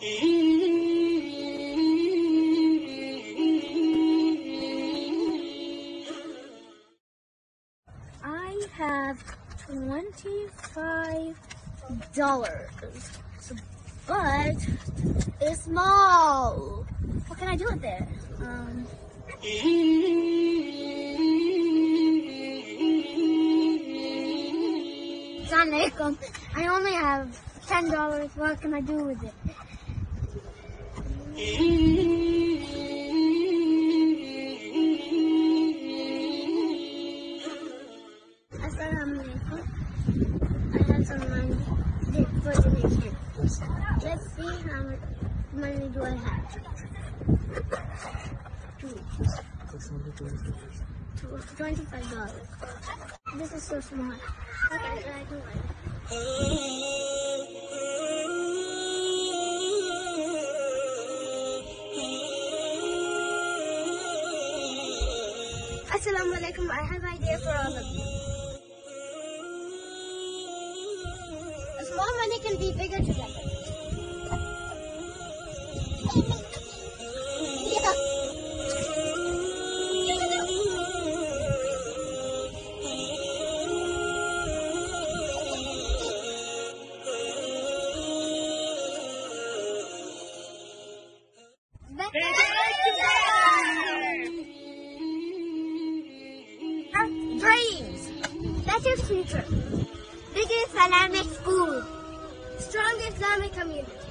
I have twenty-five dollars, but it's small. What can I do with it? Um. I only have ten dollars. What can I do with it? Assalamualaikum. I have some money for donation. Let's see how much money do I have. Twenty-five dollars. This is so small. Okay, I do Assalamu alaikum. I have an idea for all of you. A small money can be bigger together. Dreams. Your future. Big Islamic school. Strong Islamic community.